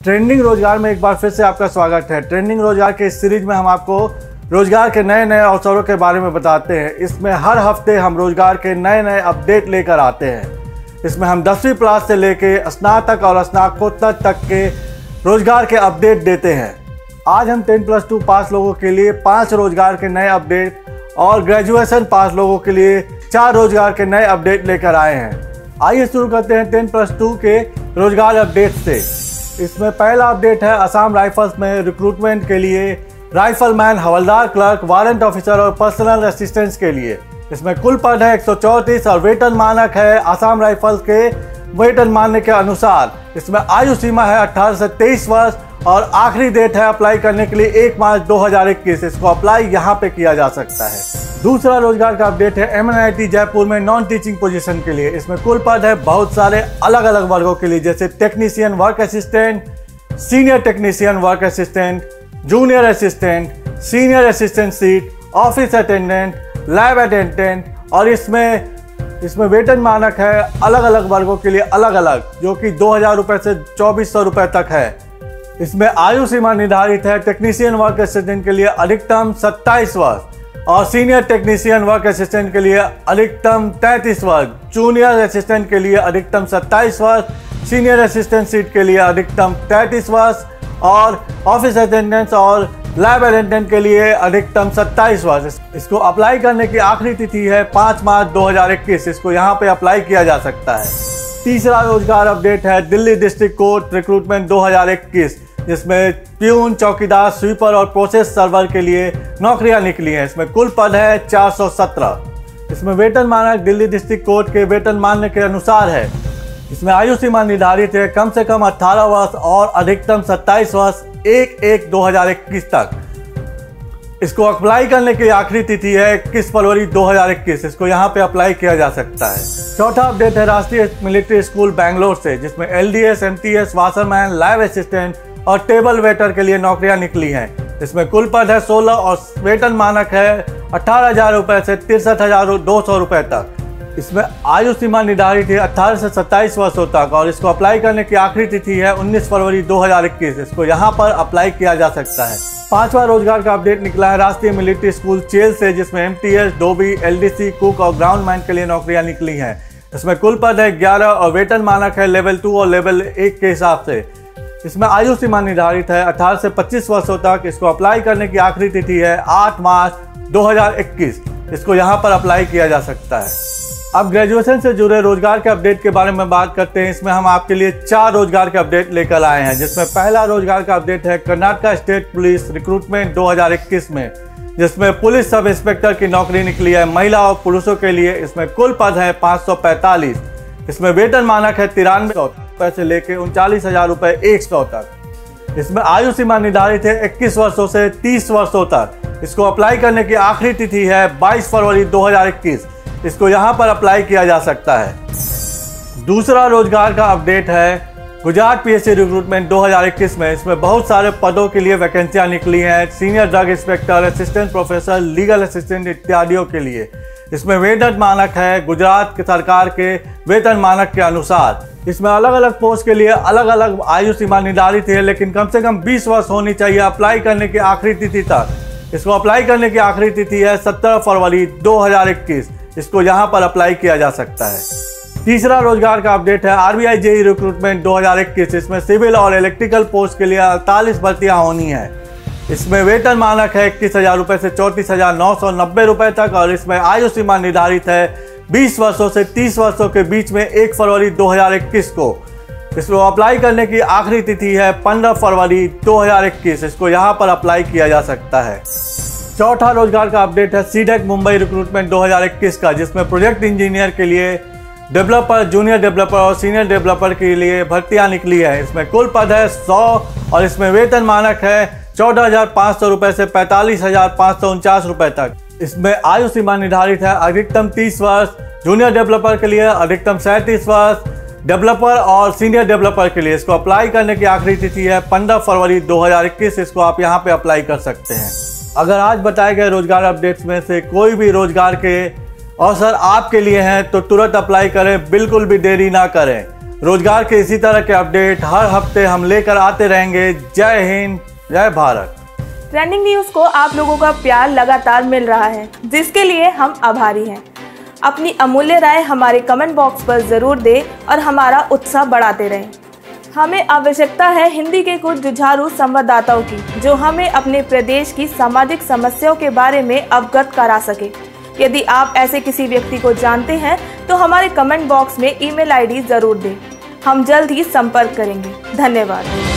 Trending रोज़गार में एक बार फिर से आपका स्वागत है। ट्रेंडिंग रोज़गार के इस सीरीज़ में हम आपको रोज़गार के नए नए अवसरों के बारे में बताते हैं। इसमें हर हफ़्ते हम रोज़गार के नए नए अपडेट लेकर आते हैं। इसमें हम दसवीं क्लास से लेके स्नातक और स्नातकोत्तर तक के रोज़गार के अपडेट देते हैं। आज हम टेन प्लस टू पास लोगों के लिए पाँच रोज़गार के नए अपडेट और ग्रेजुएशन पास लोगों के लिए चार रोज़गार के नए अपडेट लेकर आए हैं। आइए शुरू करते हैं टेन प्लस टू के रोज़गार अपडेट से। इसमें पहला अपडेट है असम राइफल्स में रिक्रूटमेंट के लिए। राइफलमैन हवलदार क्लर्क वारंट ऑफिसर और पर्सनल असिस्टेंट्स के लिए। इसमें कुल पद है एक और वेतन मानक है आसाम राइफल्स के वेतन मानने के अनुसार। इसमें आयु सीमा है 18 से 23 वर्ष और आखिरी डेट है अप्लाई करने के लिए एक मार्च 2021 इसको अप्लाई यहाँ पे किया जा सकता है। दूसरा रोज़गार का अपडेट है एमएनआईटी जयपुर में नॉन टीचिंग पोजीशन के लिए। इसमें कुल पद है बहुत सारे अलग अलग वर्गों के लिए, जैसे technician work assistant senior technician work assistant junior assistant senior assistant seat office attendant lab attendant और इसमें इसमें वेतन मानक है अलग अलग वर्गों के लिए अलग अलग जो कि दो हज़ार से चौबीस सौ तक है। इसमें आयु सीमा निर्धारित है टेक्नीशियन वर्क असिस्टेंट के लिए अधिकतम 27 वर्ष। और सीनियर टेक्नीशियन वर्क असिस्टेंट के लिए अधिकतम 33 वर्ष जूनियर असिस्टेंट के लिए अधिकतम 27 वर्ष सीनियर असिस्टेंट सीट के लिए अधिकतम 33 वर्ष और ऑफ़िस अटेंडेंस और लैब अटेंडेंट के लिए अधिकतम 27 वर्ष इसको अप्लाई करने की आखिरी तिथि है 5 मार्च 2021 इसको यहाँ पे अप्लाई किया जा सकता है। तीसरा रोज़गार अपडेट है दिल्ली डिस्ट्रिक्ट कोर्ट रिक्रूटमेंट 2021 जिसमें प्यून, चौकीदार, स्वीपर और प्रोसेस सर्वर के लिए नौकरियाँ निकली हैं। इसमें कुल पद है 417 इसमें वेतन मानक दिल्ली डिस्ट्रिक्ट कोर्ट के वेतन मान्य के अनुसार है। इसमें आयु सीमा निर्धारित है कम से कम 18 वर्ष और अधिकतम 27 वर्ष एक एक 2021 तक। इसको अप्लाई करने की आखिरी तिथि है इक्कीस फरवरी 2021 इसको यहाँ पे अप्लाई किया जा सकता है। चौथा अपडेट है राष्ट्रीय मिलिट्री स्कूल बैंगलोर से, जिसमें L D S M T S washerman live assistant और टेबल वेटर के लिए नौकरियाँ निकली हैं। इसमें कुल पद है 16 और वेतन मानक है अठारह हज़ार रुपए से तिरसठ हज़ार दो सौ रुपए तक। इसमें आयु सीमा निर्धारित है 18 से 27 वर्षों तक और इसको अप्लाई करने की आखिरी तिथि है 19 फरवरी 2021 इसको यहाँ पर अप्लाई किया जा सकता है। पांचवा रोज़गार का अपडेट निकला है राष्ट्रीय मिलिट्री स्कूल चेल से, जिसमें M T S dhobi L D C cook और ग्राउंड मैन के लिए नौकरियाँ निकली हैं। इसमें कुल पद है ग्यारह और वेतन मानक है लेवल टू और लेवल एक के हिसाब से। इसमें आयु सीमा निर्धारित है। 18 से 25 वर्षों तक इसको अप्लाई करने की आखिरी तिथि है 8 मार्च 2021 इसको यहाँ पर अप्लाई किया जा सकता है। अब ग्रेजुएशन से जुड़े रोज़गार के अपडेट के बारे में बात करते हैं। इसमें हम आपके लिए चार रोज़गार के अपडेट लेकर आए हैं, जिसमें पहला रोज़गार का अपडेट है कर्नाटका स्टेट पुलिस रिक्रूटमेंट 2021 में, जिसमें पुलिस सब इंस्पेक्टर की नौकरी निकली है महिला और पुरुषों के लिए। इसमें कुल पद है 545 इसमें वेतन मानक है तिरानवे रुपए से लेकर उनचालीस हज़ार रुपए एक सौ तक। इसमें आयु सीमा निर्धारित है इक्कीस वर्षों से तीस वर्षों तक। इसको अप्लाई करने की आखिरी तिथि है 22 फरवरी 2021 इसको यहाँ पर अप्लाई किया जा सकता है। दूसरा रोज़गार का अपडेट है। गुजरात पीएससी रिक्रूटमेंट 2021 में इसमें बहुत सारे पदों के लिए वैकेंसियाँ निकली हैं। Senior drug inspector assistant professor legal assistant इत्यादियों के लिए। इसमें वेतन मानक है। गुजरात के सरकार के वेतन मानक के अनुसार। इसमें अलग अलग पोस्ट के लिए अलग अलग आयु सीमा निर्धारित है, लेकिन कम से कम 20 वर्ष होनी चाहिए अप्लाई करने की आखिरी तिथि तक। इसको अप्लाई करने की आखिरी तिथि है 17 फरवरी 2021 इसको यहाँ पर अप्लाई किया जा सकता है। तीसरा रोज़गार का अपडेट है आर आरबीआई जेई रिक्रूटमेंट 2021 इसमें सिविल और इलेक्ट्रिकल पोस्ट के लिए अड़तालीस भर्तियाँ होनी है। इसमें वेतन मानक है इक्कीस हज़ार रुपए से चौंतीस हज़ार नौ सौ नब्बे रुपए तक, और इसमें आयु सीमा निर्धारित है 20 वर्षों से 30 वर्षों के बीच में 1 फरवरी 2021 को। इसको अप्लाई करने की आखिरी तिथि है 15 फरवरी 2021 इसको यहाँ पर अप्लाई किया जा सकता है। चौथा रोज़गार का अपडेट है सीडेक मुंबई रिक्रूटमेंट 2021 का, जिसमें प्रोजेक्ट इंजीनियर के लिए डेवलपर जूनियर डेवलपर और सीनियर डेवलपर के लिए भर्तियाँ निकली है। इसमें कुल पद है 100 और इसमें वेतन मानक है चौदह हज़ार सौ से पैंतालीस हज़ार सौ उनचास तक। इसमें आयु सीमा निर्धारित है। अधिकतम 30 वर्ष जूनियर डेवलपर के लिए, अधिकतम सैंतीस वर्ष डेवलपर और सीनियर डेवलपर के लिए। इसको अप्लाई करने की आखिरी तिथि है 15 फरवरी 2021 इसको आप यहाँ पे अप्लाई कर सकते हैं। अगर आज बताए गए रोज़गार अपडेट्स में से कोई भी रोज़गार के अवसर आपके लिए हैं तो तुरंत अप्लाई करें। बिल्कुल भी देरी ना करें। रोज़गार के इसी तरह के अपडेट हर हफ़्ते हम लेकर आते रहेंगे। जय हिंद, जय भारत। ट्रेंडिंग न्यूज़ को आप लोगों का प्यार लगातार मिल रहा है, जिसके लिए हम आभारी हैं। अपनी अमूल्य राय हमारे कमेंट बॉक्स पर ज़रूर दें और हमारा उत्साह बढ़ाते रहें। हमें आवश्यकता है हिंदी के कुछ जुझारू संवाददाताओं की, जो हमें अपने प्रदेश की सामाजिक समस्याओं के बारे में अवगत करा सके। यदि आप ऐसे किसी व्यक्ति को जानते हैं तो हमारे कमेंट बॉक्स में ईमेल आईडी ज़रूर दें। हम जल्द ही संपर्क करेंगे। धन्यवाद।